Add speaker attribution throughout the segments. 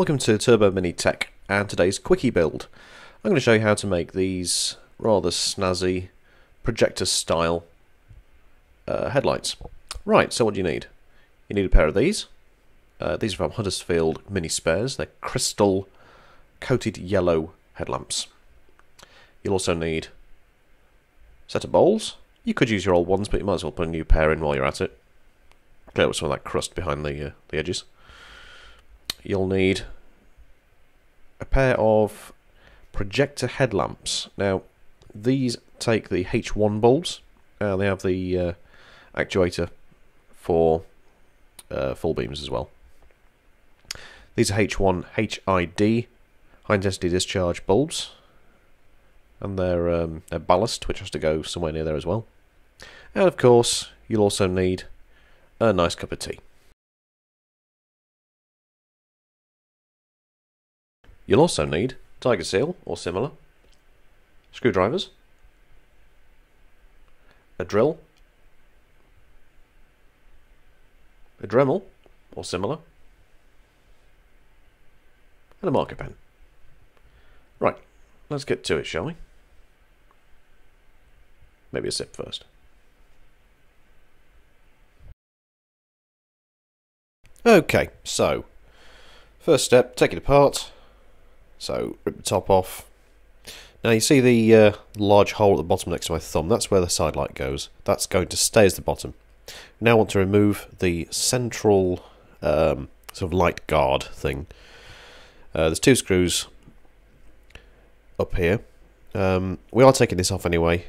Speaker 1: Welcome to Turbo Mini Tech and today's Kwik-E-Build. I'm going to show you how to make these rather snazzy projector style uh, headlights. Right, so what do you need? You need a pair of these. Uh, these are from Huddersfield Mini Spares. They're crystal coated yellow headlamps. You'll also need a set of bowls. You could use your old ones, but you might as well put a new pair in while you're at it. Clear up some of that crust behind the, uh, the edges you'll need a pair of projector headlamps. Now, these take the H1 bulbs, and uh, they have the uh, actuator for uh, full beams as well. These are H1 HID, high intensity discharge bulbs, and their, um, their ballast, which has to go somewhere near there as well. And of course, you'll also need a nice cup of tea. You'll also need tiger seal or similar, screwdrivers, a drill, a Dremel or similar, and a marker pen. Right, let's get to it, shall we? Maybe a sip first. Okay, so first step, take it apart, so rip the top off. Now you see the uh, large hole at the bottom next to my thumb, that's where the side light goes. That's going to stay as the bottom. Now I want to remove the central um, sort of light guard thing. Uh, there's two screws up here. Um, we are taking this off anyway,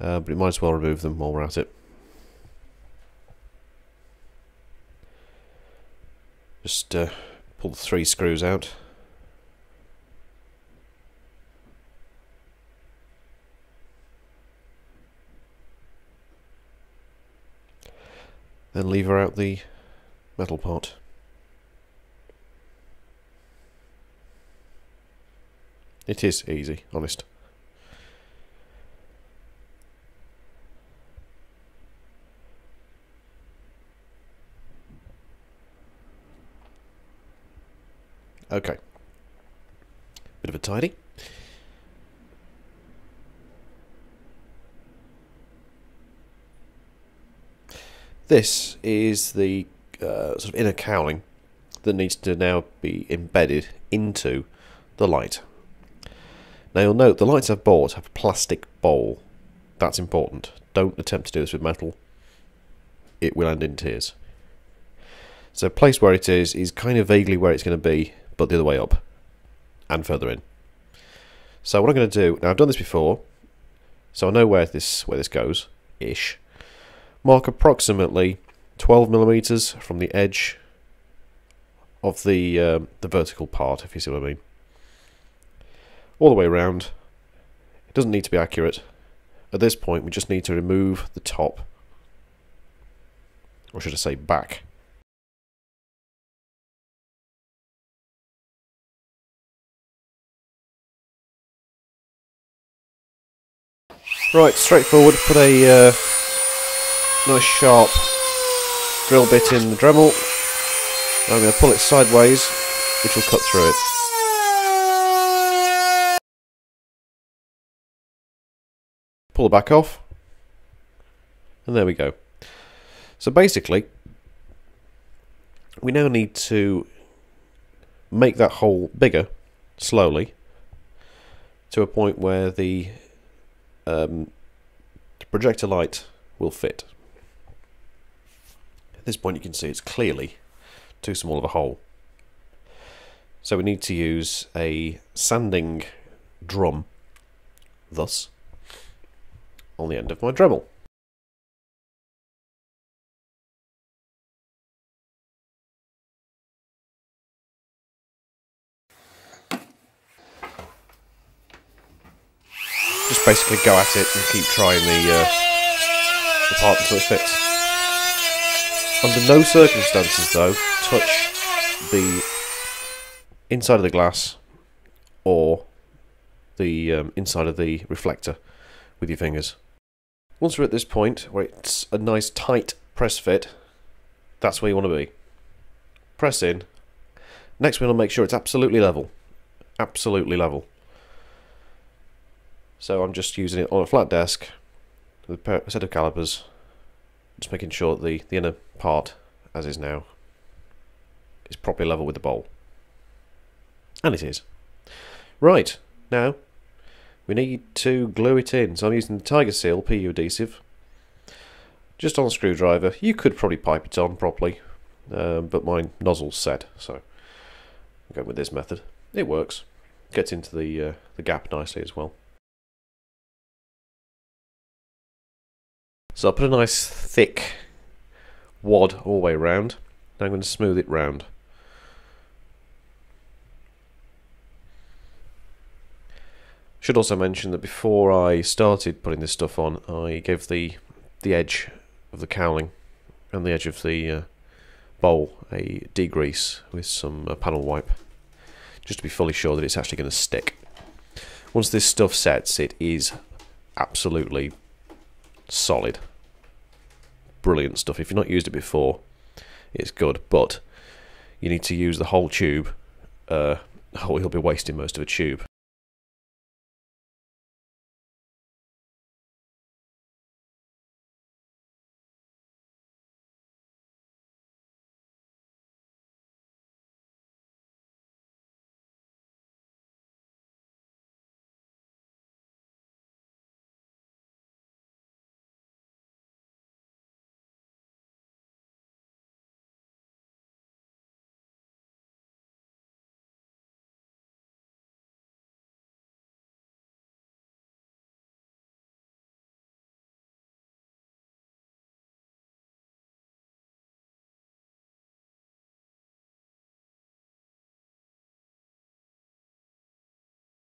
Speaker 1: uh, but we might as well remove them while we're at it. Just uh, pull the three screws out. Then lever out the metal part. It is easy, honest. Okay. Bit of a tidy. This is the uh, sort of inner cowling that needs to now be embedded into the light. Now you'll note the lights I've bought have a plastic bowl. That's important. Don't attempt to do this with metal. It will end in tears. So place where it is is kind of vaguely where it's going to be, but the other way up and further in. So what I'm going to do, now I've done this before, so I know where this where this goes, ish mark approximately 12 millimeters from the edge of the uh, the vertical part, if you see what I mean. All the way around. It doesn't need to be accurate. At this point, we just need to remove the top, or should I say back. Right, straightforward. Put a uh, nice sharp drill bit in the Dremel. I'm going to pull it sideways, which will cut through it. Pull the back off, and there we go. So basically, we now need to make that hole bigger, slowly, to a point where the, um, the projector light will fit this point you can see it's clearly too small of a hole. So we need to use a sanding drum, thus, on the end of my Dremel. Just basically go at it and keep trying the, uh, the part until it fits. Under no circumstances, though, touch the inside of the glass or the um, inside of the reflector with your fingers. Once we're at this point where it's a nice tight press fit, that's where you want to be. Press in, Next, we're going to make sure it's absolutely level. Absolutely level. So I'm just using it on a flat desk with a set of calipers, just making sure the, the inner part, as is now, is properly level with the bowl. And it is. Right, now we need to glue it in. So I'm using the Tiger Seal PU adhesive, just on a screwdriver. You could probably pipe it on properly, um, but my nozzle's set, so I'm going with this method. It works. Gets into the uh, the gap nicely as well. So I'll put a nice thick wad all the way around. Now I'm going to smooth it round. Should also mention that before I started putting this stuff on, I gave the the edge of the cowling and the edge of the uh, bowl a degrease with some uh, panel wipe, just to be fully sure that it's actually going to stick. Once this stuff sets, it is absolutely solid. Brilliant stuff. If you've not used it before, it's good, but you need to use the whole tube, uh, or you'll be wasting most of a tube.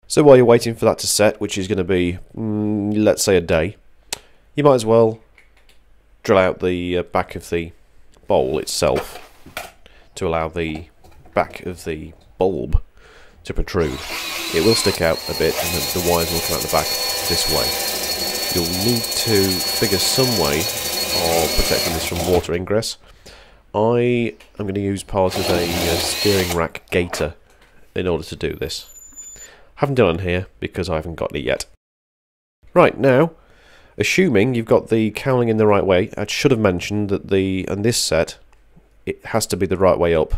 Speaker 1: So while you're waiting for that to set, which is going to be, mm, let's say, a day, you might as well drill out the uh, back of the bowl itself to allow the back of the bulb to protrude. It will stick out a bit and the, wires will come out the back this way. You'll need to figure some way of protecting this from water ingress. I am going to use part of a uh, steering rack gaiter in order to do this. Haven't done it here because I haven't got it yet. Right, now, assuming you've got the cowling in the right way, I should have mentioned that the and this set, it has to be the right way up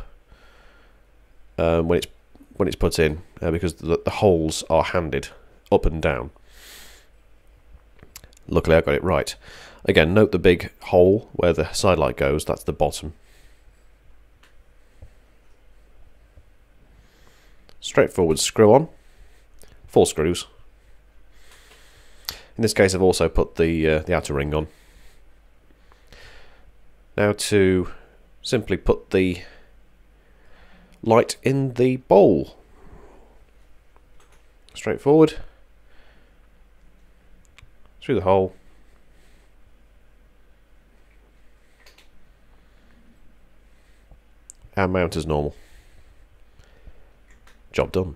Speaker 1: um, when it's when it's put in uh, because the, the holes are handed up and down. Luckily I got it right. Again, note the big hole where the side light goes, that's the bottom. Straightforward screw on four screws. In this case I've also put the, uh, the outer ring on. Now to simply put the light in the bowl. Straightforward. Through the hole. And mount as normal. Job done.